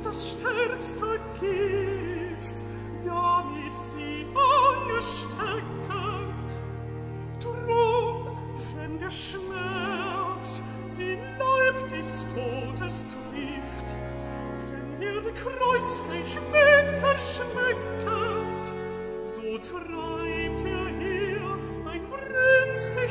ist das stärkste Gift, damit sie angesteckend. Drum, wenn der Schmerz den Leib des Todes trifft, wenn ihr die Kreuz gleich mit erschmeckend, so treibt ihr ihr ein brünstig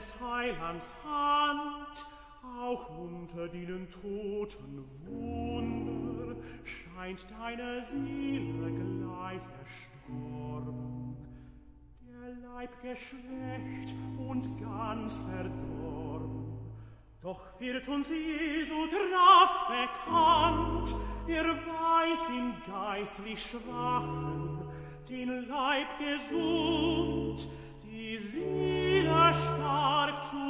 des Heilands Hand, auch unter denen Toten Wunder, scheint deine Seele gleich erstorben, der Leib geschwächt und ganz verdorben. Doch wird uns Jesu Kraft bekannt, er weiß im geistlich Schwachen, den Leib gesund, die Seele stark zu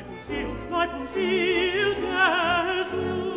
Lai pun sil, lai pun sil, Jesu.